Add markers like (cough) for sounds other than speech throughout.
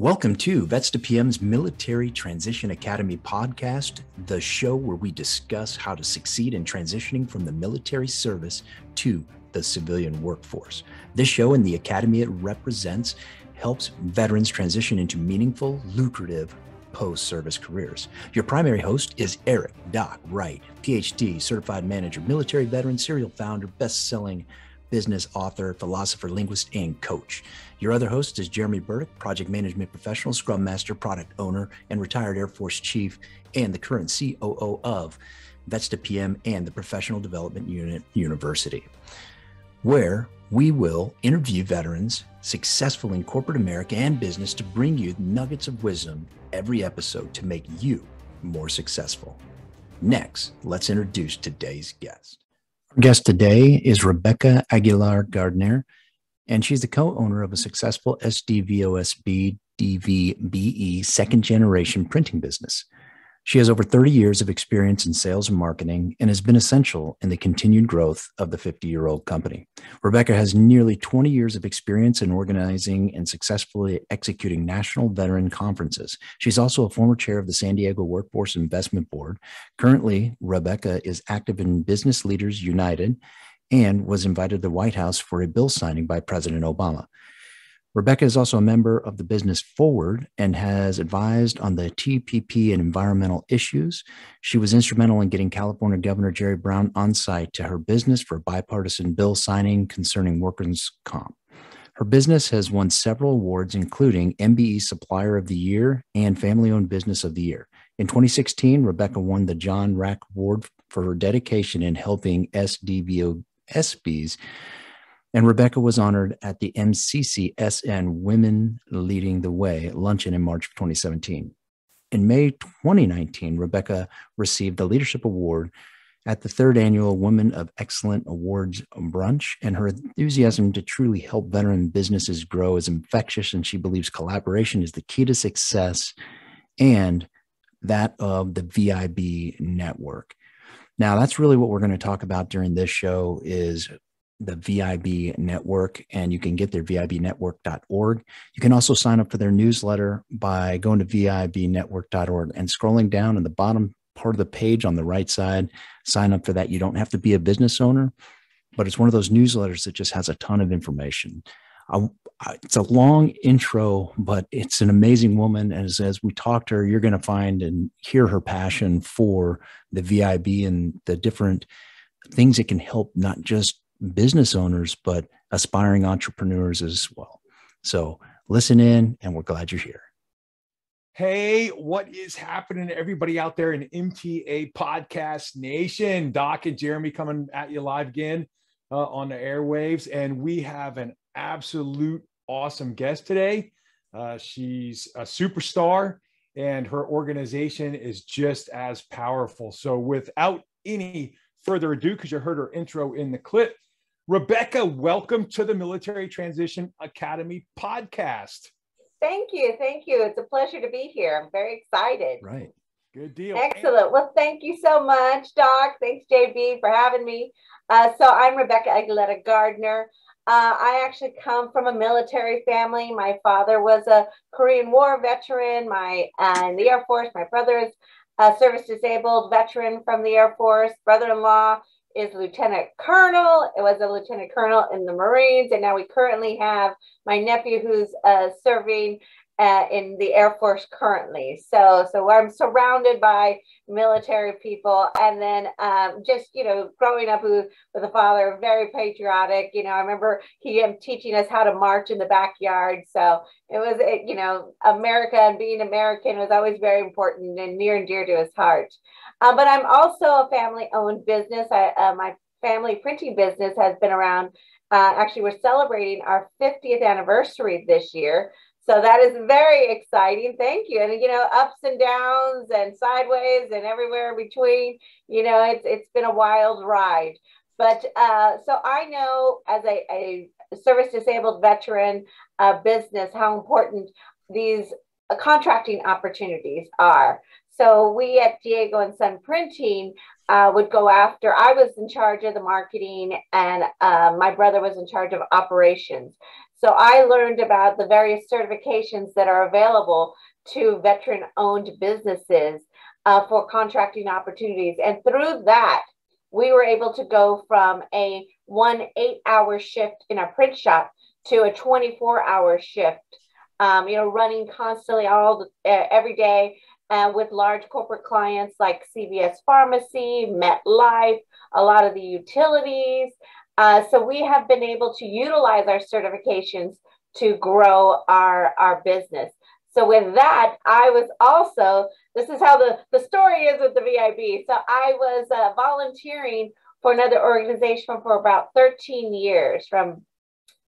Welcome to Vets to PM's Military Transition Academy podcast, the show where we discuss how to succeed in transitioning from the military service to the civilian workforce. This show and the academy it represents helps veterans transition into meaningful, lucrative post service careers. Your primary host is Eric Doc Wright, PhD, certified manager, military veteran, serial founder, best selling business author, philosopher, linguist, and coach. Your other host is Jeremy Burdick, project management professional, scrum master, product owner, and retired Air Force chief, and the current COO of Vets to PM and the Professional Development Unit University, where we will interview veterans successful in corporate America and business to bring you nuggets of wisdom every episode to make you more successful. Next, let's introduce today's guest. Our guest today is Rebecca Aguilar Gardiner, and she's the co owner of a successful SDVOSB DVBE second generation printing business. She has over 30 years of experience in sales and marketing and has been essential in the continued growth of the 50 year old company. Rebecca has nearly 20 years of experience in organizing and successfully executing national veteran conferences. She's also a former chair of the San Diego Workforce Investment Board. Currently, Rebecca is active in Business Leaders United and was invited to the White House for a bill signing by President Obama. Rebecca is also a member of the Business Forward and has advised on the TPP and environmental issues. She was instrumental in getting California Governor Jerry Brown on site to her business for a bipartisan bill signing concerning workers' comp. Her business has won several awards, including MBE Supplier of the Year and Family Owned Business of the Year. In 2016, Rebecca won the John Rack Award for her dedication in helping SDBO SDVOSBs and Rebecca was honored at the MCCSN Women Leading the Way luncheon in March of 2017. In May 2019, Rebecca received the Leadership Award at the third annual Women of Excellent Awards brunch, and her enthusiasm to truly help veteran businesses grow is infectious, and she believes collaboration is the key to success and that of the VIB network. Now, that's really what we're going to talk about during this show is the VIB network, and you can get their VIBnetwork.org. You can also sign up for their newsletter by going to VIBnetwork.org and scrolling down in the bottom part of the page on the right side. Sign up for that. You don't have to be a business owner, but it's one of those newsletters that just has a ton of information. I, I, it's a long intro, but it's an amazing woman. As as we talk to her, you're going to find and hear her passion for the VIB and the different things that can help not just business owners, but aspiring entrepreneurs as well. So listen in, and we're glad you're here. Hey, what is happening everybody out there in MTA Podcast Nation? Doc and Jeremy coming at you live again uh, on the airwaves. And we have an absolute awesome guest today. Uh, she's a superstar, and her organization is just as powerful. So, without any further ado, because you heard her intro in the clip, Rebecca, welcome to the Military Transition Academy podcast. Thank you. Thank you. It's a pleasure to be here. I'm very excited. Right. Good deal. Excellent. Well, thank you so much, Doc. Thanks, JB, for having me. Uh, so, I'm Rebecca Aguilera Gardiner. Uh, I actually come from a military family. My father was a Korean War veteran. My uh, in the Air Force. My brother is a service disabled veteran from the Air Force. Brother-in-law is lieutenant colonel. It was a lieutenant colonel in the Marines, and now we currently have my nephew who's uh, serving uh, in the Air Force currently. So, so I'm surrounded by military people, and then um, just you know, growing up with, with a father, very patriotic. You know, I remember he um, teaching us how to march in the backyard. So it was, it, you know, America and being American was always very important and near and dear to his heart. Um, but I'm also a family-owned business. I, uh, my family printing business has been around. Uh, actually, we're celebrating our 50th anniversary this year. So that is very exciting. Thank you. And you know, ups and downs and sideways and everywhere in between. You know, it's it's been a wild ride. But uh, so I know as a, a service disabled veteran uh, business how important these uh, contracting opportunities are. So we at Diego and Son Printing uh, would go after. I was in charge of the marketing, and uh, my brother was in charge of operations. So I learned about the various certifications that are available to veteran-owned businesses uh, for contracting opportunities, and through that, we were able to go from a one eight-hour shift in a print shop to a 24-hour shift. Um, you know, running constantly all the, uh, every day uh, with large corporate clients like CVS Pharmacy, MetLife, a lot of the utilities. Uh, so we have been able to utilize our certifications to grow our, our business. So with that, I was also, this is how the, the story is with the VIB. So I was uh, volunteering for another organization for about 13 years from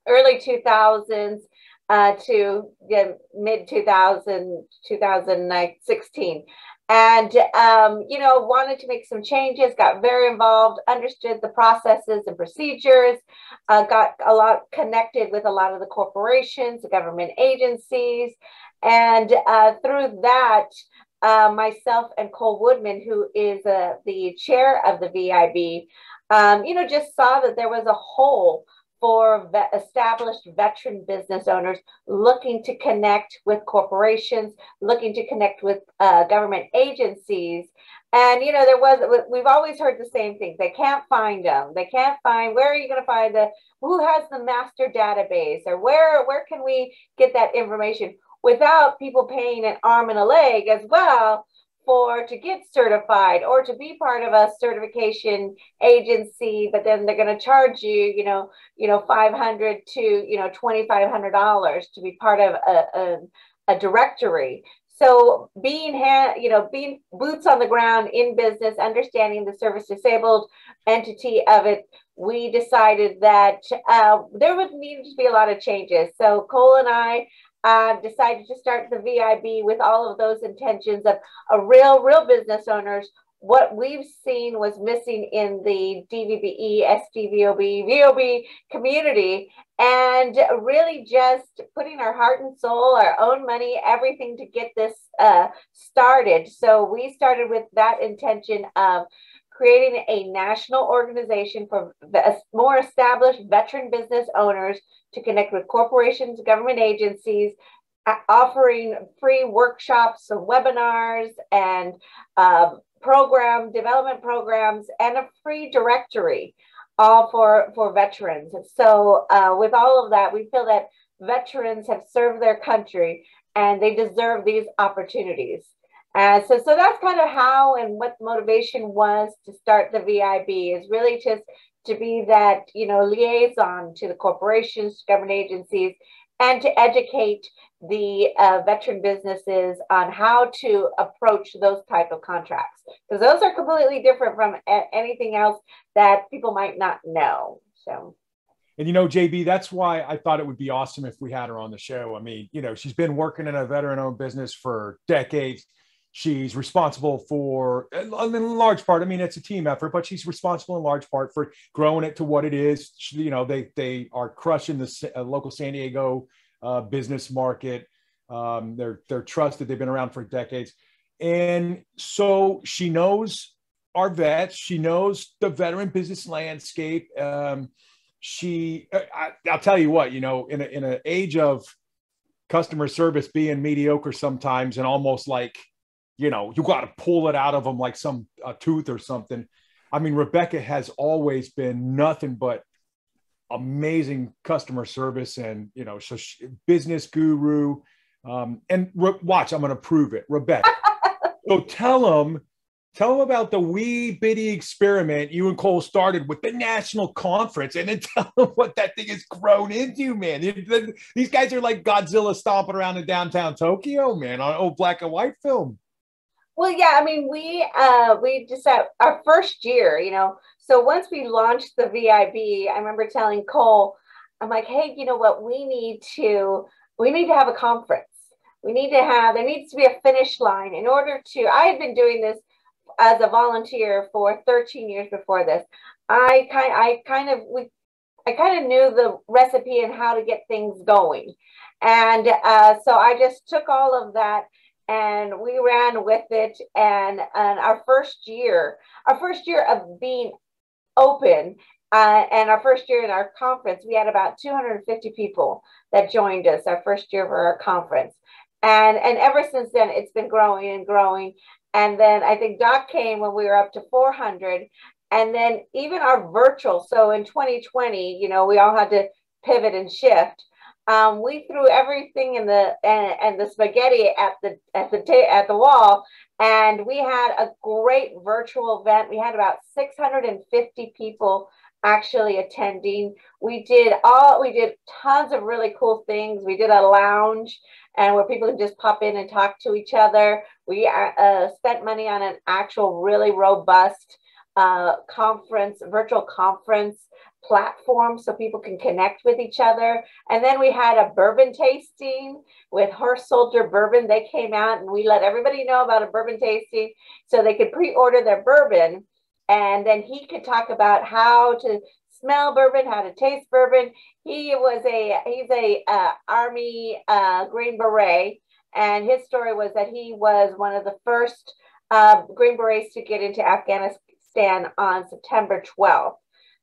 early 2000s uh, to the mid 2000, 2016. And, um, you know, wanted to make some changes, got very involved, understood the processes and procedures, uh, got a lot connected with a lot of the corporations, the government agencies. And uh, through that, uh, myself and Cole Woodman, who is uh, the chair of the VIB, um, you know, just saw that there was a hole for established veteran business owners looking to connect with corporations, looking to connect with uh, government agencies. And, you know, there was, we've always heard the same thing. They can't find them. They can't find, where are you going to find the, who has the master database or where, where can we get that information without people paying an arm and a leg as well for to get certified or to be part of a certification agency but then they're going to charge you you know you know 500 to you know 2500 dollars to be part of a, a, a directory. So being ha- you know being boots on the ground in business understanding the service disabled entity of it we decided that uh, there would need to be a lot of changes. So cole and i uh, decided to start the VIB with all of those intentions of a real, real business owners. What we've seen was missing in the DVBE, SDVOB, VOB community, and really just putting our heart and soul, our own money, everything to get this uh, started. So we started with that intention of creating a national organization for more established veteran business owners to connect with corporations, government agencies, offering free workshops and webinars and uh, program development programs and a free directory all for for veterans. So uh, with all of that we feel that veterans have served their country and they deserve these opportunities uh, so, so that's kind of how and what motivation was to start the VIB is really just to be that, you know, liaison to the corporations, government agencies, and to educate the uh, veteran businesses on how to approach those type of contracts. Because those are completely different from a- anything else that people might not know so. And you know jb that's why i thought it would be awesome if we had her on the show. I mean you know she's been working in a veteran owned business for decades She's responsible for, in large part, I mean, it's a team effort, but she's responsible in large part for growing it to what it is. She, you know, they they are crushing the uh, local San Diego uh, business market. Um, they're they're trusted. They've been around for decades, and so she knows our vets. She knows the veteran business landscape. Um, she, uh, I, will tell you what, you know, in a, in an age of customer service being mediocre sometimes and almost like you know, you got to pull it out of them like some a tooth or something. I mean, Rebecca has always been nothing but amazing customer service and you know, so she, business guru. Um, and re- watch, I'm going to prove it, Rebecca. (laughs) so tell them, tell them about the wee bitty experiment you and Cole started with the national conference, and then (laughs) tell them what that thing has grown into, man. These guys are like Godzilla stomping around in downtown Tokyo, man, on old black and white film. Well, yeah, I mean, we uh, we just at our first year, you know. So once we launched the VIB, I remember telling Cole, I'm like, hey, you know what? We need to we need to have a conference. We need to have there needs to be a finish line in order to. I had been doing this as a volunteer for 13 years before this. I kind I kind of we I kind of knew the recipe and how to get things going, and uh, so I just took all of that and we ran with it. And, and our first year, our first year of being open uh, and our first year in our conference, we had about 250 people that joined us our first year for our conference. And, and ever since then, it's been growing and growing. And then I think Doc came when we were up to 400. And then even our virtual. So in 2020, you know, we all had to pivot and shift. Um, we threw everything in the and, and the spaghetti at the at the ta- at the wall, and we had a great virtual event. We had about 650 people actually attending. We did all we did tons of really cool things. We did a lounge and where people can just pop in and talk to each other. We uh, uh, spent money on an actual really robust uh, conference, virtual conference platform so people can connect with each other. And then we had a bourbon tasting with Horse Soldier Bourbon. They came out and we let everybody know about a bourbon tasting so they could pre-order their bourbon and then he could talk about how to smell bourbon, how to taste bourbon. He was a he's a uh, army uh, Green Beret, and his story was that he was one of the first uh, Green Berets to get into Afghanistan on September 12th.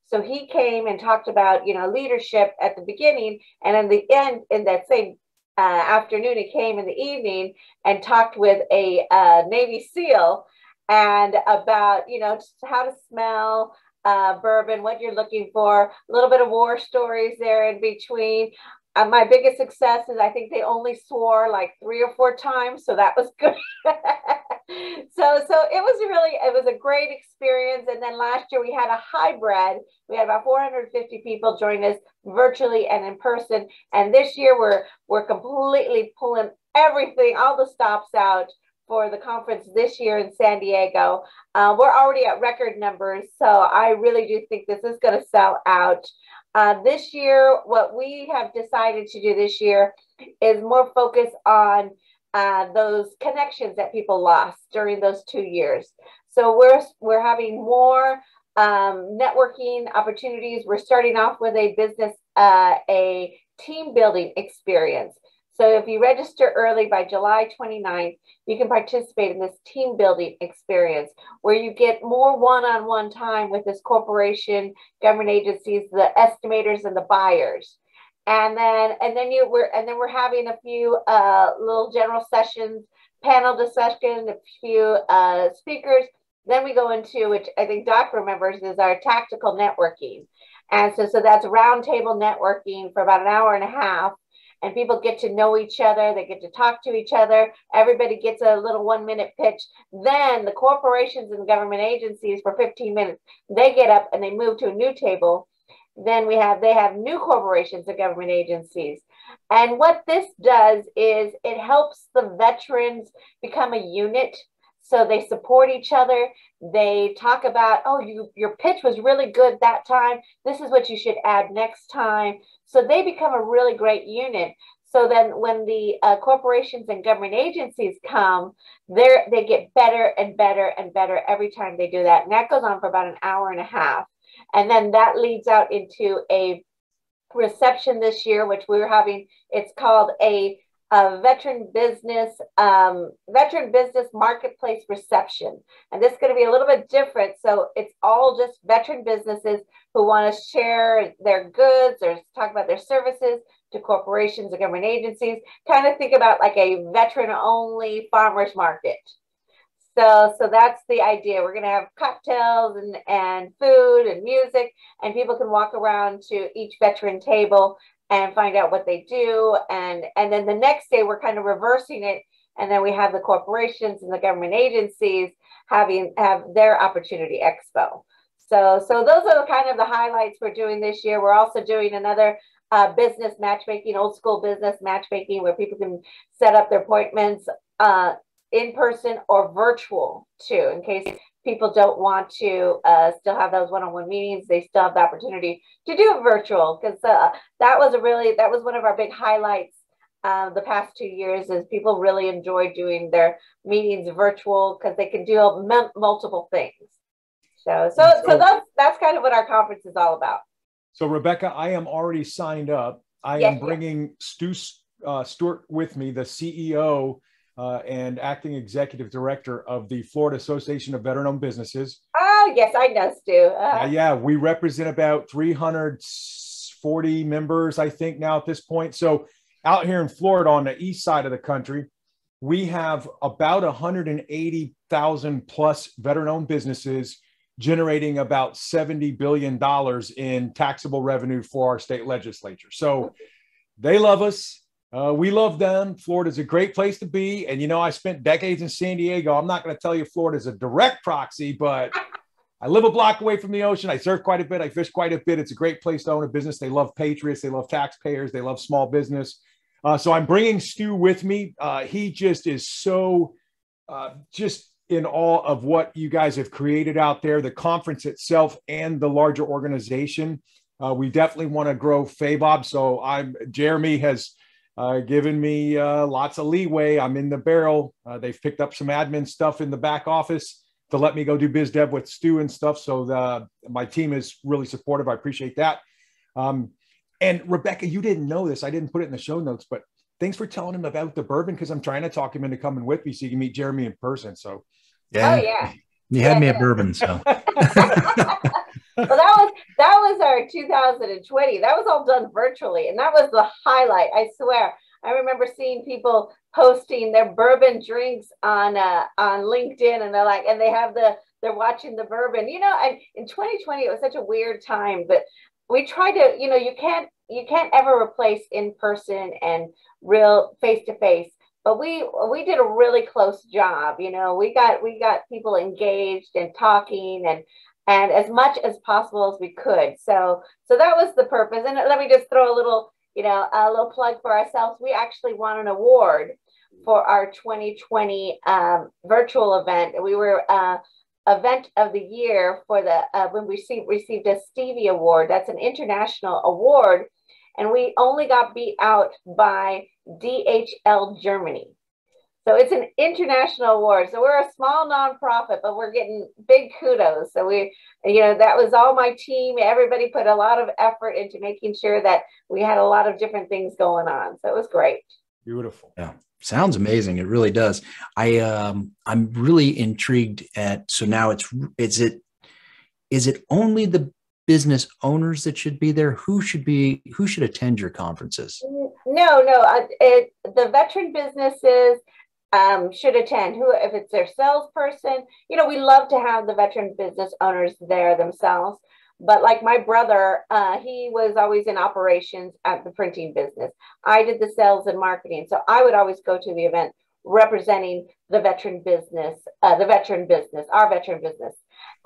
So he came and talked about you know leadership at the beginning, and in the end, in that same uh, afternoon, he came in the evening and talked with a uh, Navy SEAL and about you know just how to smell uh, bourbon, what you're looking for, a little bit of war stories there in between. Uh, my biggest success is I think they only swore like three or four times, so that was (laughs) good. so so it was really it was a great experience. And then last year we had a hybrid. We had about 450 people join us virtually and in person. And this year we're we're completely pulling everything, all the stops out for the conference this year in San Diego. Uh, we're already at record numbers, so I really do think this is going to sell out. Uh, this year, what we have decided to do this year is more focus on uh, those connections that people lost during those two years. So we're we're having more um, networking opportunities. We're starting off with a business, uh, a team building experience. So if you register early by July 29th, you can participate in this team building experience where you get more one-on-one time with this corporation, government agencies, the estimators and the buyers. And then and then you were and then we're having a few uh, little general sessions, panel discussion, a few uh, speakers. Then we go into which I think Doc remembers is our tactical networking. And so, so that's roundtable networking for about an hour and a half and people get to know each other. They get to talk to each other. Everybody gets a little one minute pitch. Then the corporations and government agencies for 15 minutes, they get up and they move to a new table. Then we have, they have new corporations and government agencies. And what this does is it helps the veterans become a unit so they support each other. They talk about, oh, you your pitch was really good that time. This is what you should add next time. So they become a really great unit. So then when the uh, corporations and government agencies come, they they get better and better and better every time they do that. And that goes on for about an hour and a half. And then that leads out into a reception this year, which we are having. It's called a a veteran business um, veteran business marketplace reception. And this is going to be a little bit different. So it's all just veteran businesses who want to share their goods or talk about their services to corporations and government agencies. Kind of think about like a veteran only farmers market. So so that's the idea. We're going to have cocktails and and food and music and people can walk around to each veteran table and find out what they do. And, and then the next day, we're kind of reversing it. And then we have the corporations and the government agencies having have their opportunity expo. So, so those are the kind of the highlights we're doing this year. We're also doing another uh, business matchmaking, old school business matchmaking, where people can set up their appointments uh, in person or virtual too, in case people don't want to uh, still have those one-on-one meetings, they still have the opportunity to do virtual because uh, that was a really that was one of our big highlights uh, the past two years is people really enjoy doing their meetings virtual because they can do m- multiple things. So, so, so, so that's that's kind of what our conference is all about. So, Rebecca, I am already signed up. I yes, am bringing yes. Stu uh, Stewart with me, the CEO uh, and acting executive director of the Florida Association of Veteran Owned Businesses. Oh, yes, I know, Stu. Uh, uh, yeah, we represent about 340 members, I think, now at this point. So, out here in Florida on the east side of the country, we have about 180,000 plus veteran owned businesses generating about $70 billion in taxable revenue for our state legislature. So they love us. Uh, we love them. Florida's a great place to be. And, you know, I spent decades in San Diego. I'm not going to tell you Florida's a direct proxy, but I live a block away from the ocean. I surf quite a bit. I fish quite a bit. It's a great place to own a business. They love patriots. They love taxpayers. They love small business. Uh, so I'm bringing Stu with me. Uh, he just is so uh, just in awe of what you guys have created out there, the conference itself and the larger organization. Uh, we definitely want to grow FAVOB. So I'm Jeremy has uh, given me uh, lots of leeway. I'm in the barrel. Uh, they've picked up some admin stuff in the back office to let me go do biz dev with Stu and stuff. So the, my team is really supportive. I appreciate that. Um, and Rebecca, you didn't know this. I didn't put it in the show notes, but thanks for telling him about the bourbon because I'm trying to talk him into coming with me so you can meet Jeremy in person. So yeah. Oh yeah. You had yeah, me at bourbon, so. (laughs) well, that was that was our 2020. That was all done virtually, and that was the highlight. I swear. I remember seeing people posting their bourbon drinks on uh, on LinkedIn, and they're like, and they have the they're watching the bourbon. You know, and in 2020 it was such a weird time, but we try to, you know, you can't you can't ever replace in person and real face to face but we we did a really close job you know we got we got people engaged and talking and and as much as possible as we could. So so that was the purpose. And let me just throw a little you know a little plug for ourselves. We actually won an award for our 2020 um, virtual event. We were uh, event of the year for the uh, when we received, received a stevie award. That's an international award. And we only got beat out by DHL Germany. So it's an international award. So we're a small nonprofit, but we're getting big kudos. So we, you know, that was all my team. Everybody put a lot of effort into making sure that we had a lot of different things going on. So it was great. Beautiful. Yeah. Sounds amazing. It really does. I um I'm really intrigued at so now it's is it is it only the business owners that should be there? Who should be who should attend your conferences? No, no. Uh, it, the veteran businesses um, should attend. Who, if it's their salesperson, you know, we love to have the veteran business owners there themselves. But like my brother, uh, he was always in operations at the printing business. I did the sales and marketing, so I would always go to the event representing the veteran business, uh, the veteran business, our veteran business.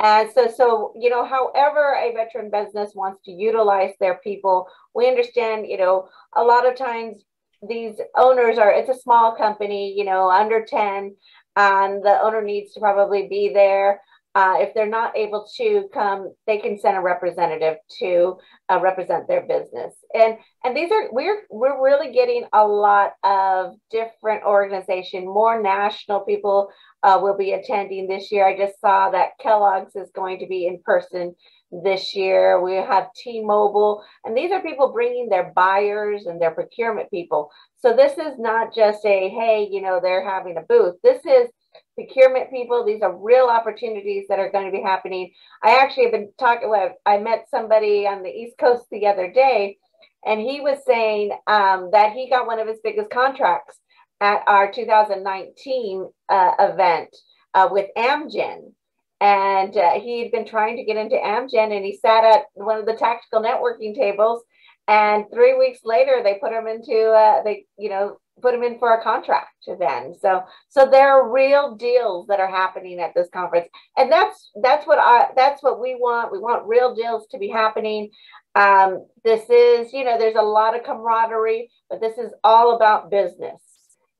And so, so, you know, however a veteran business wants to utilize their people, we understand, you know, a lot of times these owners are, it's a small company, you know, under 10, and the owner needs to probably be there. Uh, if they're not able to come, they can send a representative to uh, represent their business. And and these are we're we're really getting a lot of different organization, more national people uh, will be attending this year. I just saw that Kellogg's is going to be in person this year. We have T-Mobile, and these are people bringing their buyers and their procurement people. So this is not just a hey, you know, they're having a booth. This is procurement people. These are real opportunities that are going to be happening. I actually have been talking I met somebody on the East Coast the other day, and he was saying um, that he got one of his biggest contracts at our 2019 uh, event uh, with Amgen. And uh, he'd been trying to get into Amgen, and he sat at one of the tactical networking tables. And three weeks later, they put him into, uh, they, you know, put them in for a contract then so so there are real deals that are happening at this conference and that's that's what i that's what we want we want real deals to be happening um, this is you know there's a lot of camaraderie but this is all about business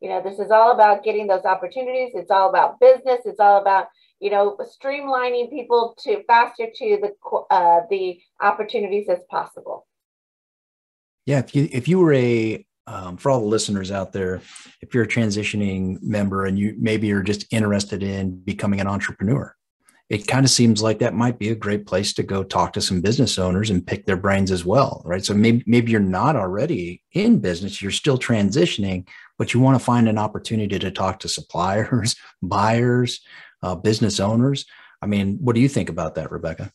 you know this is all about getting those opportunities. It's all about business. It's all about you know streamlining people to faster to the uh, the opportunities as possible. Yeah if you if you were a um, for all the listeners out there, if you're a transitioning member and you maybe you're just interested in becoming an entrepreneur, it kind of seems like that might be a great place to go talk to some business owners and pick their brains as well, right? So maybe maybe you're not already in business, you're still transitioning, but you want to find an opportunity to talk to suppliers, (laughs) buyers, uh, business owners. I mean, what do you think about that, Rebecca?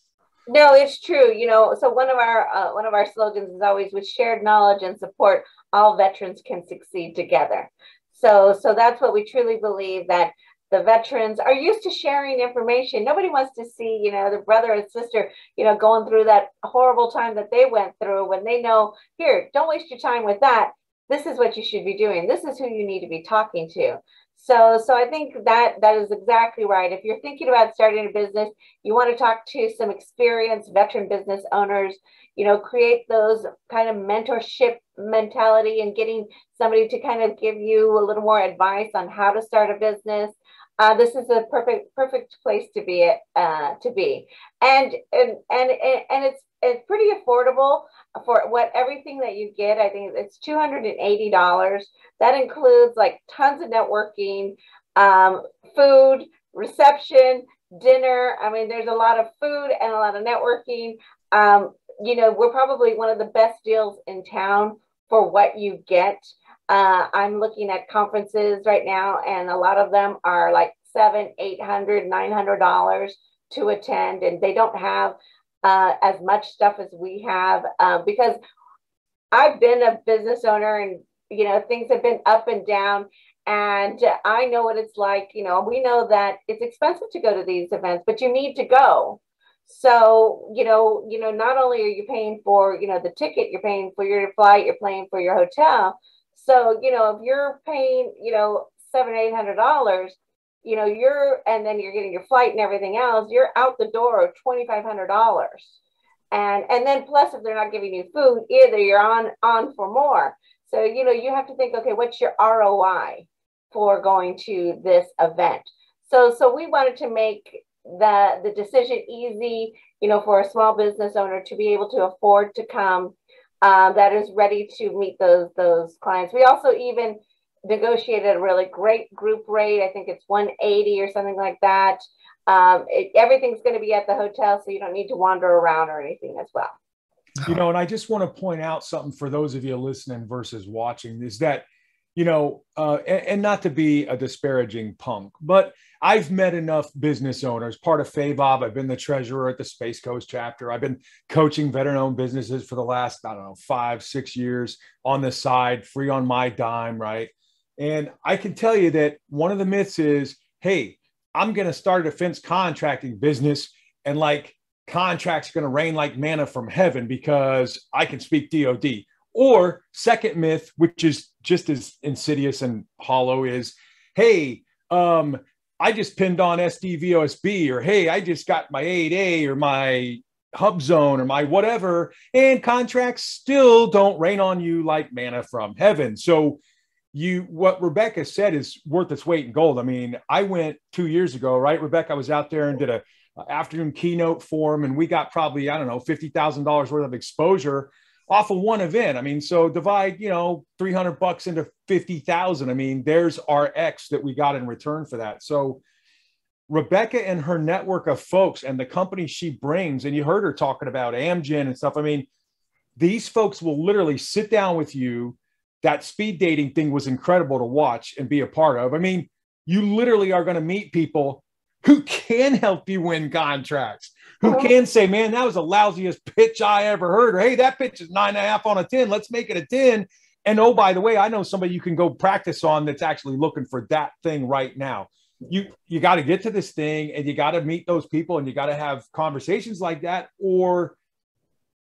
No, it's true. You know, so one of our uh, one of our slogans is always with shared knowledge and support, all veterans can succeed together. So, so that's what we truly believe that the veterans are used to sharing information. Nobody wants to see, you know, the brother and sister, you know, going through that horrible time that they went through when they know, here, don't waste your time with that. This is what you should be doing. This is who you need to be talking to. So, so I think that that is exactly right. If you're thinking about starting a business, you want to talk to some experienced veteran business owners. You know, create those kind of mentorship mentality and getting somebody to kind of give you a little more advice on how to start a business uh, this is a perfect perfect place to be uh, to be and and and and it's it's pretty affordable for what everything that you get. I think it's $280 that includes like tons of networking um, food reception dinner. I mean there's a lot of food and a lot of networking. Um, you know we're probably one of the best deals in town for what you get. Uh, I'm looking at conferences right now, and a lot of them are like seven, eight hundred, nine hundred dollars to attend, and they don't have uh, as much stuff as we have uh, because I've been a business owner, and you know things have been up and down, and I know what it's like. You know, we know that it's expensive to go to these events, but you need to go. So, you know, you know, not only are you paying for, you know, the ticket, you're paying for your flight, you're paying for your hotel, so, you know, if you're paying, you know, seven, eight hundred dollars, you know, you're and then you're getting your flight and everything else, you're out the door of twenty five hundred dollars. And and then plus if they're not giving you food, either you're on on for more. So, you know, you have to think, okay, what's your ROI for going to this event? So so we wanted to make the the decision easy, you know, for a small business owner to be able to afford to come um, that is ready to meet those those clients. We also even negotiated a really great group rate. I think it's 180 or something like that. Um, it, everything's going to be at the hotel, so you don't need to wander around or anything as well. You know, and I just want to point out something for those of you listening versus watching is that you know, uh, and, and, not to be a disparaging punk, but I've met enough business owners, part of FAVOB. I've been the treasurer at the Space Coast chapter. I've been coaching veteran owned businesses for the last, I don't know, five, six years on the side, free on my dime, right? And I can tell you that one of the myths is hey, I'm going to start a defense contracting business and like contracts are going to rain like manna from heaven because I can speak DOD. Or second myth, which is just as insidious and hollow, is hey, um, I just pinned on SDVOSB, or hey, I just got my 8A or my HUBZone or my whatever, and contracts still don't rain on you like manna from heaven. So you what Rebecca said is worth its weight in gold. I mean, I went two years ago, right? Rebecca, was out there and did a afternoon keynote forum, and we got probably I don't know fifty thousand dollars worth of exposure off of one event. I mean, so divide, you know, 300 bucks into 50,000. I mean, there's our X that we got in return for that. So Rebecca and her network of folks and the company she brings, and you heard her talking about Amgen and stuff. I mean, these folks will literally sit down with you. That speed dating thing was incredible to watch and be a part of. I mean, you literally are going to meet people who can help you win contracts, who uh-huh. can say, man, that was the lousiest pitch I ever heard, or hey, that pitch is nine and a half on a 10. Let's make it a 10. And oh, by the way, I know somebody you can go practice on that's actually looking for that thing right now. You you got to get to this thing and you got to meet those people and you got to have conversations like that, or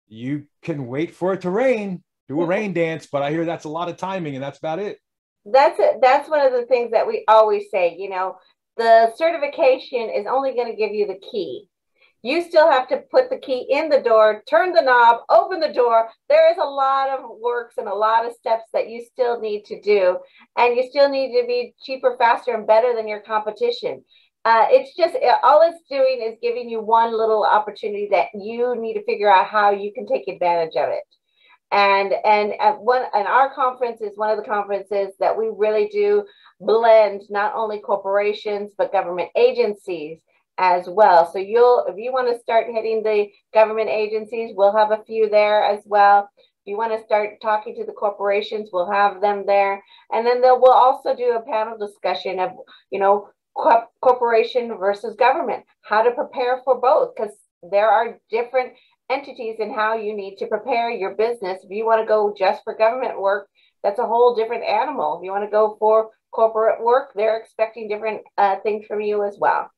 you can wait for it to rain, do a rain dance. But I hear that's a lot of timing, and that's about it. That's it. That's one of the things that we always say. You know, the certification is only going to give you the key. You still have to put the key in the door, turn the knob, open the door. There is a lot of works and a lot of steps that you still need to do. And you still need to be cheaper, faster, and better than your competition. Uh, it's just all it's doing is giving you one little opportunity that you need to figure out how you can take advantage of it and and at one and our conference is one of the conferences that we really do blend not only corporations but government agencies as well so you'll if you want to start hitting the government agencies we'll have a few there as well If you want to start talking to the corporations, we'll have them there. And then we'll also do a panel discussion of, you know, corporation versus government, how to prepare for both, because there are different entities and how you need to prepare your business. If you want to go just for government work, that's a whole different animal. If you want to go for corporate work, they're expecting different uh, things from you as well.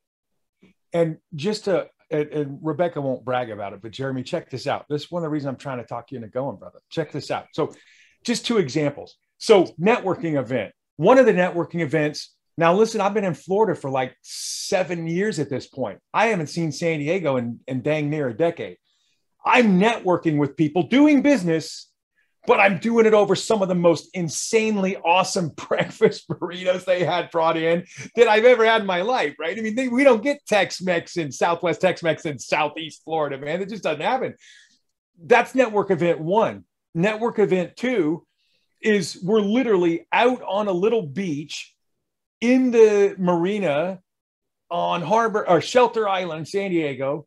And just to, and, and, Rebecca won't brag about it, but Jeremy, check this out. This is one of the reasons I'm trying to talk you into going, brother. Check this out. So, just two examples. So, networking event. One of the networking events now, listen, I've been in Florida for like seven years at this point. I haven't seen San Diego in, in dang near a decade. I'm networking with people doing business, but I'm doing it over some of the most insanely awesome (laughs) breakfast burritos they had brought in that I've ever had in my life, right? I mean, they, we don't get Tex Mex in Southwest Tex Mex in Southeast Florida, man. It just doesn't happen. That's network event one. Network event two is we're literally out on a little beach in the marina on Harbor or Shelter Island, San Diego.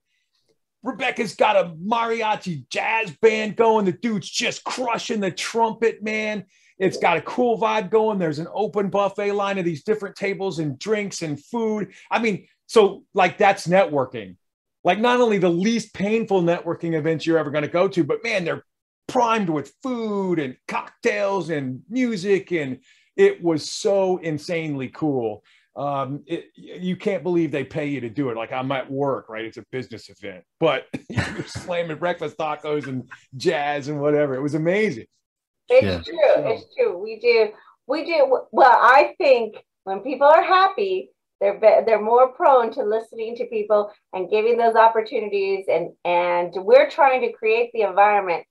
Rebecca's got a mariachi jazz band going. The dude's just crushing the trumpet, man. It's got a cool vibe going. There's an open buffet line of these different tables and drinks and food. I mean, so like that's networking. Like not only the least painful networking events you're ever going to go to, but man, they're primed with food and cocktails and music and it was so insanely cool. Um, it, you can't believe they pay you to do it. Like I'm at work, right? It's a business event, but (laughs) you're slamming breakfast tacos and jazz and whatever. It was amazing. It's yeah. true. It's true. We do. We do. Well, I think when people are happy, they're they're more prone to listening to people and giving those opportunities. And and we're trying to create the environment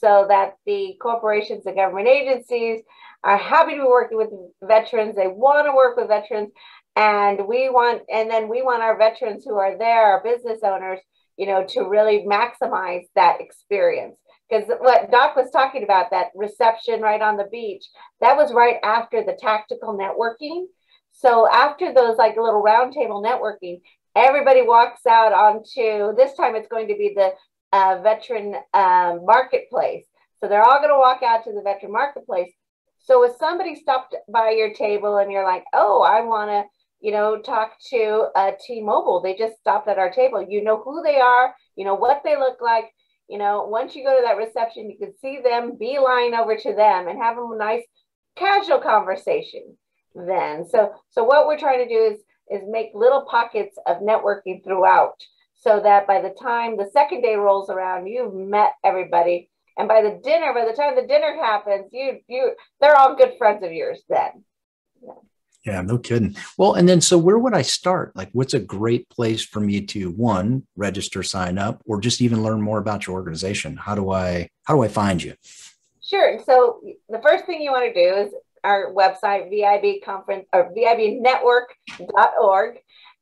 so that the corporations and government agencies are happy to be working with veterans. They want to work with veterans. And we want, and then we want our veterans who are there, our business owners, you know, to really maximize that experience. Because what Doc was talking about, that reception right on the beach, that was right after the tactical networking. So after those like little roundtable networking, everybody walks out onto this time it's going to be the uh, veteran um, marketplace. So they're all going to walk out to the veteran marketplace. So if somebody stopped by your table and you're like, oh, I want to, you know, talk to uh, T-Mobile, they just stopped at our table. You know who they are, you know what they look like. You know, once you go to that reception, you can see them, beeline over to them, and have a nice casual conversation. Then, so so what we're trying to do is is make little pockets of networking throughout so that by the time the second day rolls around, you've met everybody. And by the dinner, by the time the dinner happens, you you they're all good friends of yours then. Yeah. yeah, no kidding. Well, and then so where would I start? Like what's a great place for me to one, register, sign up, or just even learn more about your organization? How do I how do I find you? Sure. So the first thing you want to do is our website, VIB conference or VIBnetwork.org.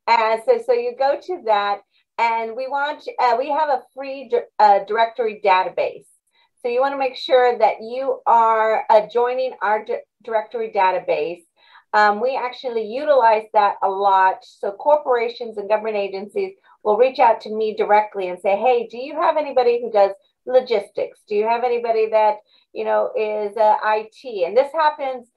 And so, so you go to that and we want uh, we have a free uh, directory database. So you want to make sure that you are uh, joining our directory database. Um, we actually utilize that a lot. So corporations and government agencies will reach out to me directly and say hey do you have anybody who does logistics? Do you have anybody that you know is uh, it and this happens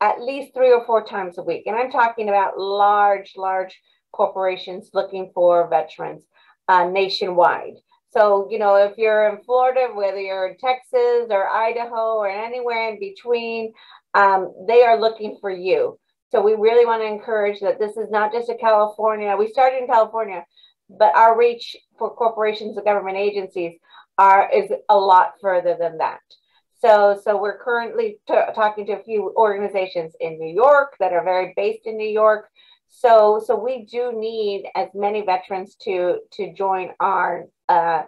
at least three or four times a week. And i'm talking about large large corporations looking for veterans uh, nationwide. So, you know, if you're in Florida, whether you're in Texas or Idaho or anywhere in between, um, they are looking for you. So we really want to encourage that this is not just a California. We started in California, but our reach for corporations and government agencies are is a lot further than that. So, so we're currently talking to a few organizations in New York that are very based in New York. So, so we do need as many veterans to to join our uh,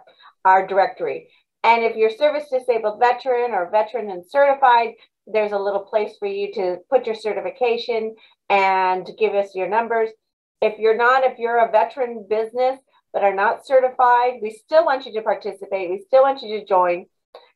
our directory. And if you're service disabled veteran or veteran and certified, there's a little place for you to put your certification and give us your numbers. If you're not, if you're a veteran business but are not certified, we still want you to participate. We still want you to join.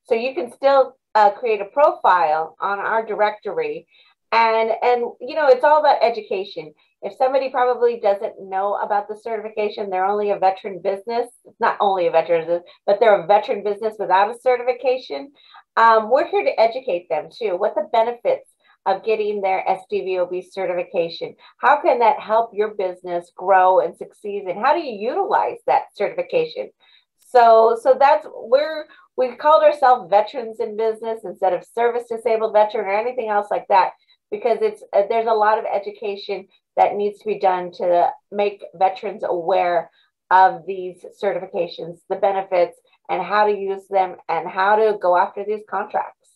So you can still uh, create a profile on our directory and and you know it's all about education if somebody probably doesn't know about the certification, they're only a veteran business, not only a veteran business, but they're a veteran business without a certification. Um, we're here to educate them too. What the benefits of getting their SDVOB certification? How can that help your business grow and succeed? And how do you utilize that certification? So, so that's where we called ourselves veterans in business instead of service disabled veteran or anything else like that because it's uh, there's a lot of education that needs to be done to make veterans aware of these certifications, the benefits, and how to use them and how to go after these contracts.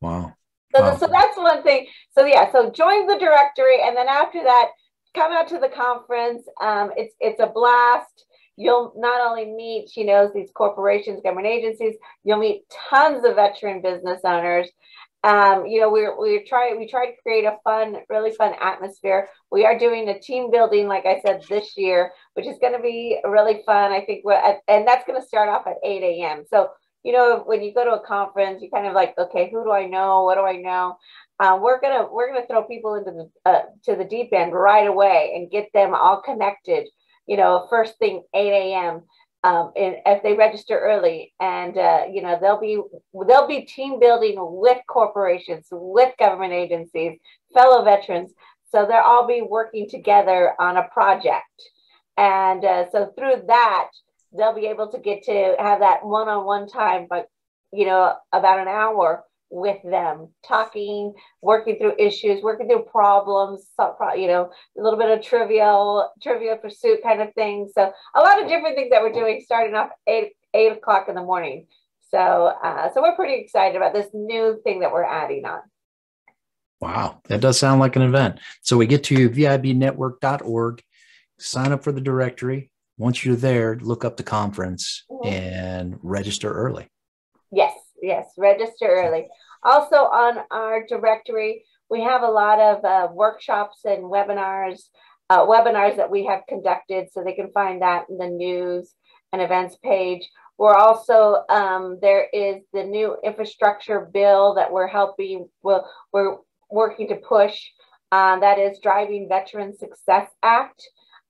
Wow. So, wow. so that's one thing. So yeah, so join the directory, and then after that, come out to the conference. Um, it's it's a blast. You'll not only meet, you know, these corporations, government agencies. You'll meet tons of veteran business owners um, you know, we're we try we try to create a fun, really fun atmosphere. We are doing a team building, like I said, this year, which is going to be really fun. I think, we're and that's going to start off at 8 a.m. So, you know, when you go to a conference, you kind of like, okay, who do I know? What do I know? Uh, we're gonna we're gonna throw people into the uh, to the deep end right away and get them all connected. You know, first thing 8 a.m um, and if they register early and uh, you know they'll be they'll be team building with corporations with government agencies fellow veterans. So they'll all be working together on a project. And uh, so through that they'll be able to get to have that one-on-one time but you know about an hour with them, talking, working through issues, working through problems, you know, a little bit of trivial, trivial pursuit kind of thing. So a lot of different things that we're doing starting off eight, eight o'clock in the morning. So, uh, so we're pretty excited about this new thing that we're adding on. Wow, that does sound like an event. So we get to vibnetwork.org, sign up for the directory. Once you're there, look up the conference mm-hmm. and register early. Yes, register early. Also on our directory, we have a lot of uh, workshops and webinars, uh, webinars that we have conducted, so they can find that in the news and events page. We're also, um, there is the new infrastructure bill that we're helping, we're, we're working to push. Uh, that is Driving Veteran Success Act.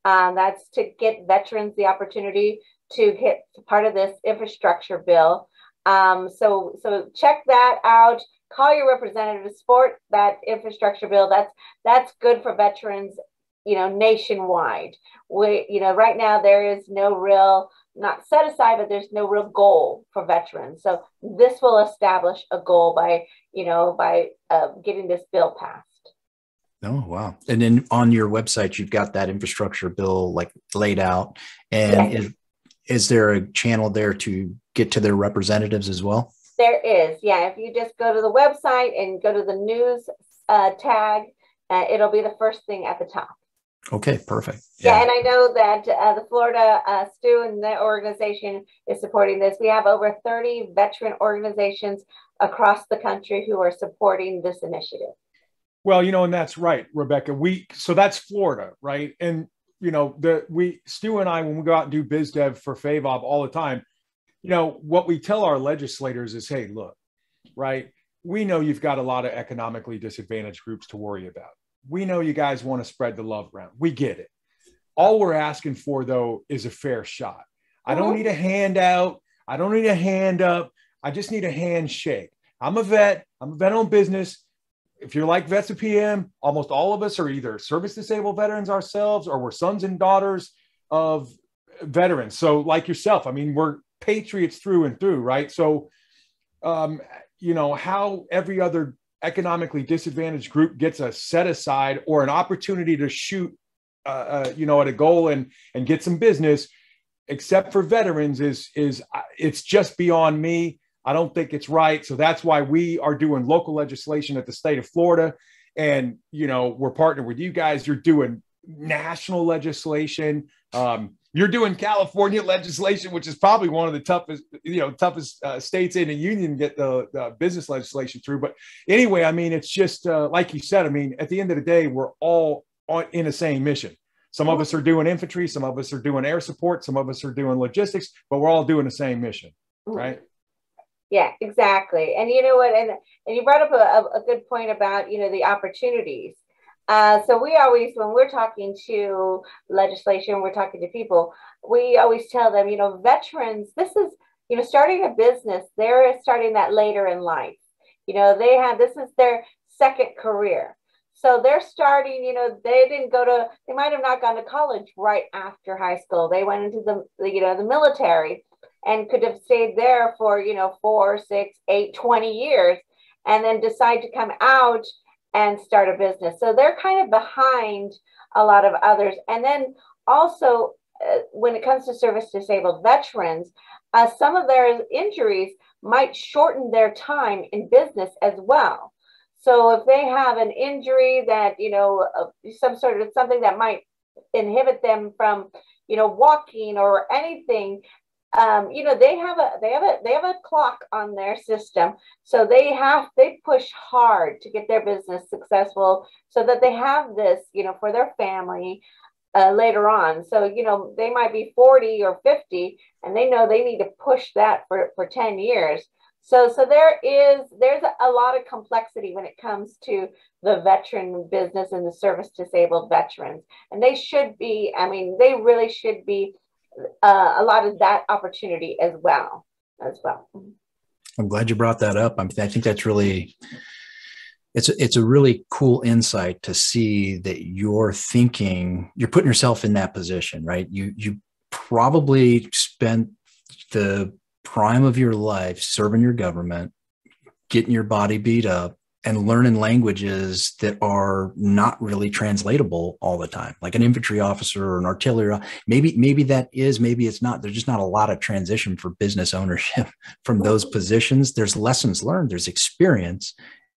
Um, that's to get veterans the opportunity to get part of this infrastructure bill. Um, so, so check that out. Call your representative, support that infrastructure bill. That's that's good for veterans, you know, nationwide. We, you know, right now there is no real not set aside, but there's no real goal for veterans. So this will establish a goal by, you know, by uh, getting this bill passed. Oh wow! And then on your website, you've got that infrastructure bill like laid out, and yes. is, is there a channel there to get to their representatives as well? There is, yeah. If you just go to the website and go to the news uh, tag, uh, it'll be the first thing at the top. Okay, perfect. Yeah, yeah and I know that uh, the Florida uh, STU and the organization is supporting this. We have over 30 veteran organizations across the country who are supporting this initiative. Well, you know, and that's right, Rebecca. We so that's Florida, right? And you know, the we Stu and I when we go out and do biz dev for FAVOB all the time, you know, what we tell our legislators is, hey, look, right? We know you've got a lot of economically disadvantaged groups to worry about. We know you guys want to spread the love around. We get it. All we're asking for, though, is a fair shot. I don't need a handout. I don't need a hand up. I just need a handshake. I'm a vet. I'm a vet owned business. If you're like Vets to PM, almost all of us are either service disabled veterans ourselves or we're sons and daughters of veterans. So, like yourself, I mean, we're patriots through and through, right? So, um, you know, how every other economically disadvantaged group gets a set aside or an opportunity to shoot, uh, uh, you know, at a goal and and get some business, except for veterans, is is uh, it's just beyond me. I don't think it's right. So that's why we are doing local legislation at the state of Florida, and you know, we're partnered with you guys. You're doing national legislation. Um, you're doing California legislation, which is probably one of the toughest, you know, toughest uh, states in the union to get the, the, business legislation through. But anyway, I mean, it's just uh, like you said. I mean, at the end of the day, we're all on, in the same mission. Some of us are doing infantry, some of us are doing air support, some of us are doing logistics, but we're all doing the same mission, right? Yeah, exactly. And you know what? And and you brought up a, a good point about you know the opportunities Uh, so we always, when we're talking to legislation, we're talking to people, we always tell them, you know, veterans, this is, you know, starting a business, they're starting that later in life. You know, they have, this is their second career. So they're starting, you know, they didn't go to, they might have not gone to college right after high school. They went into the, you know, the military and could have stayed there for, you know, four, six, eight, 20 years and then decide to come out and start a business. So they're kind of behind a lot of others. And then also, uh, when it comes to service disabled veterans, uh, some of their injuries might shorten their time in business as well. So if they have an injury that, you know, uh, some sort of something that might inhibit them from, you know, walking or anything, um, you know, they have a they have a they have a clock on their system. So they have they push hard to get their business successful so that they have this, you know, for their family uh, later on. So, you know, they might be 40 or 50 and they know they need to push that for, for 10 years. So, so there is there's a lot of complexity when it comes to the veteran business and the service disabled veterans, and they should be. I mean, they really should be uh, a lot of that opportunity as well. As well. I'm glad you brought that up. I, mean, I think that's really it's a, it's a really cool insight to see that you're thinking you're putting yourself in that position, right? You you probably spent the prime of your life serving your government, getting your body beat up, and learning languages that are not really translatable all the time like an infantry officer or an artillery maybe maybe that is maybe it's not. There's just not a lot of transition for business (laughs) ownership from those positions. There's lessons learned there's experience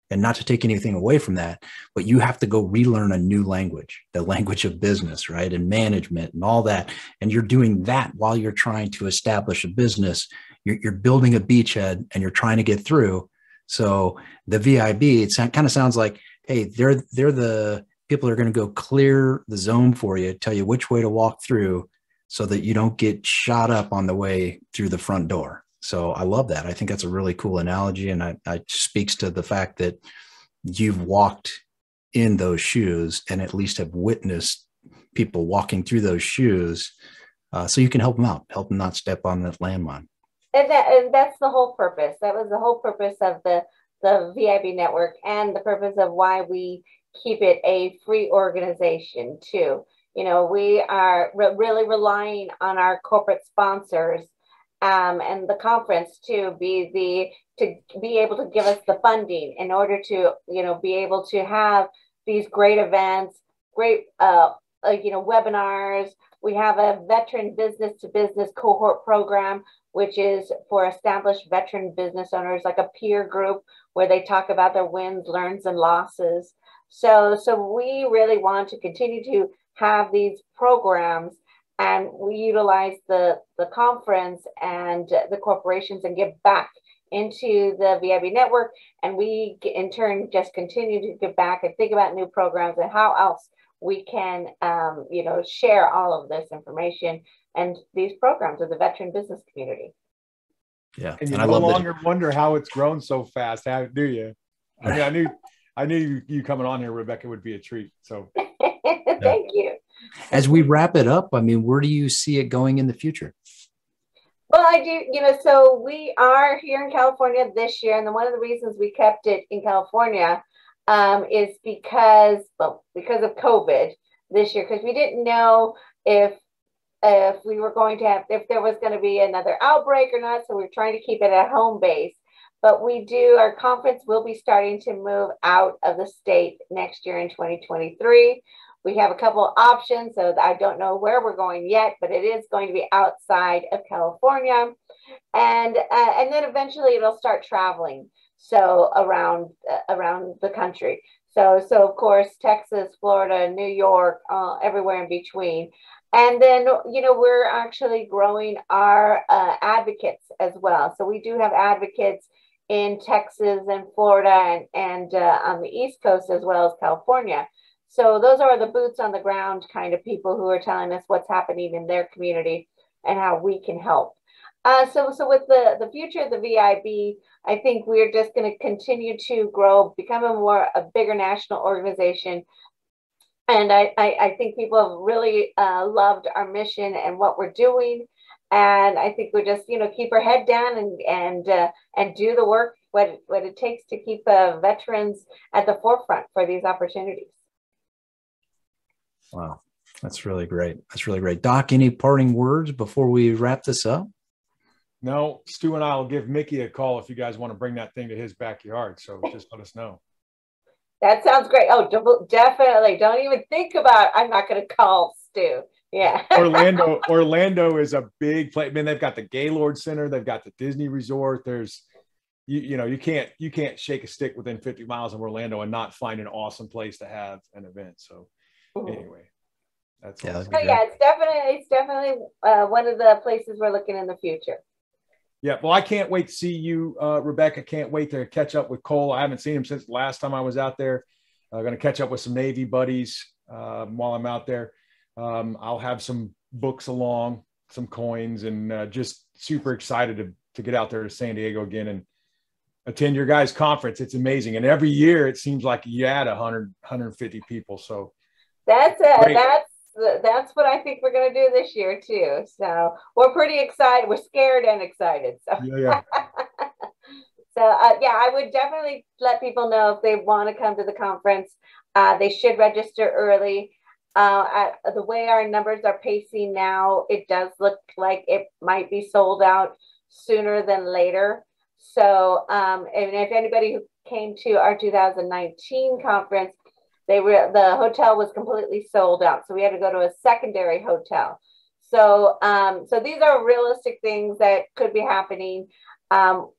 and not to take anything away from that but you have to go relearn a new language the language of business right and management and all that and you're doing that while you're trying to establish a business. You're, you're building a beachhead and you're trying to get through. So the VIB, it kind of sounds like, hey, they're they're the people are going to go clear the zone for you, tell you which way to walk through, so that you don't get shot up on the way through the front door. So I love that. I think that's a really cool analogy, and I, I speaks to the fact that you've walked in those shoes and at least have witnessed people walking through those shoes, uh, so you can help them out, help them not step on that landmine and that and that's the whole purpose. That was the whole purpose of the the VIB network and the purpose of why we keep it a free organization too. You know, we are re- really relying on our corporate sponsors um, and the conference to be the to be able to give us the funding in order to you know be able to have these great events, great uh, uh you know webinars. We have a veteran business to business cohort program which is for established veteran business owners, like a peer group where they talk about their wins, learns, and losses. So, so we really want to continue to have these programs and we utilize the, the conference and the corporations and give back into the VIB network. And we in turn just continue to give back and think about new programs and how else we can, um, you know, share all of this information and these programs of the veteran business community. Yeah, and you and no longer that. wonder how it's grown so fast. How do you? I mean, I knew, (laughs) I knew you coming on here, Rebecca, would be a treat. So, (laughs) thank you. As we wrap it up, I mean, where do you see it going in the future? Well, I do, you know, so we are here in California this year, and one of the reasons we kept it in California um, is because, well, because of COVID this year, because we didn't know if if we were going to have, if there was going to be another outbreak or not. So we're trying to keep it at home base. But we do, our conference will be starting to move out of the state next year in 2023. We have a couple of options, so I don't know where we're going yet, but it is going to be outside of California, and uh, and then eventually it'll start traveling, so around uh, around the country. So so of course Texas, Florida, New York, uh, everywhere in between. And then, you know, we're actually growing our uh, advocates as well. So we do have advocates in Texas and Florida and, and uh, on the East Coast as well as California. So those are the boots on the ground kind of people who are telling us what's happening in their community and how we can help. Uh, so, so with the, the future of the VIB, I think we're just going to continue to grow, become a more a bigger national organization, and I, I, I think people have really uh, loved our mission and what we're doing. And I think we just, you know, keep our head down and and uh, and do the work what what it takes to keep veterans at the forefront for these opportunities. Wow, that's really great. That's really great. Doc, any parting words before we wrap this up? No, Stu and I will give Mickey a call if you guys want to bring that thing to his backyard. So (laughs) just let us know. That sounds great. Oh, definitely. Don't even think about. I'm not going to call Stu. Yeah. (laughs) Orlando. Orlando is a big place. Man, they've got the Gaylord Center. They've got the Disney Resort. There's, you, you know, you can't you can't shake a stick within 50 miles of Orlando and not find an awesome place to have an event. So, mm-hmm. anyway, that's yeah. Awesome. yeah, it's definitely it's definitely uh, one of the places we're looking in the future. Yeah, well, I can't wait to see you, uh, Rebecca. Can't wait to catch up with Cole. I haven't seen him since the last time I was out there. I'm uh, going to catch up with some Navy buddies um, while I'm out there. Um, I'll have some books along, some coins, and uh, just super excited to, to get out there to San Diego again and attend your guys' conference. It's amazing. And every year it seems like you add 100, 150 people. So that's it. That's that's what I think we're going to do this year too. So we're pretty excited. We're scared and excited. So yeah, yeah. (laughs) so uh, yeah, I would definitely let people know if they want to come to the conference. Uh, they should register early. Uh, the way our numbers are pacing now, it does look like it might be sold out sooner than later. So, um, and if anybody who came to our 2019 conference they were the hotel was completely sold out, so we had to go to a secondary hotel. So, um, so these are realistic things that could be happening. Um,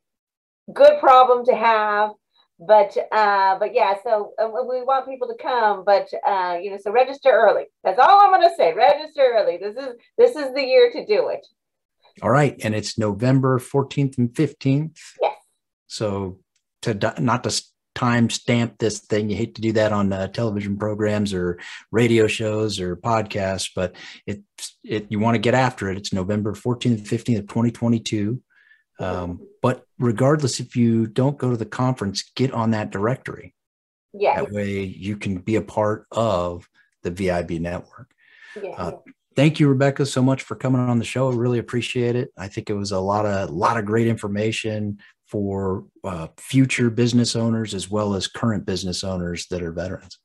good problem to have, but uh, but yeah. So uh, we want people to come, but uh, you know, so register early. That's all I'm going to say. Register early. This is this is the year to do it. All right, and it's November 14th and 15th. Yes. So to not to time stamp this thing. You hate to do that on uh, television programs or radio shows or podcasts, but it it you want to get after it. It's November 14th and 15th of 2022. Um, but regardless, if you don't go to the conference, get on that directory. Yeah. That way you can be a part of the VIB network. Yeah. Uh, thank you, Rebecca, so much for coming on the show. I really appreciate it. I think it was a lot of a lot of great information, for uh, future business owners as well as current business owners that are veterans.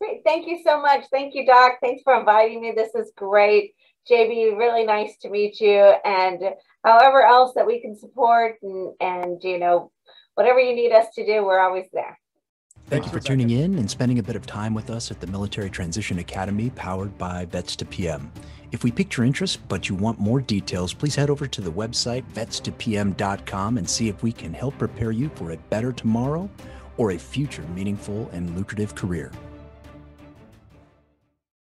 Great. Thank you so much. Thank you, Doc. Thanks for inviting me. This is great. JB, really nice to meet you. And however else that we can support and, and you know, whatever you need us to do, we're always there. Thank you for tuning in and spending a bit of time with us at the Military Transition Academy powered by Vets to PM. If we piqued your interest, but you want more details, please head over to the website vets2pm.com and see if we can help prepare you for a better tomorrow or a future meaningful and lucrative career.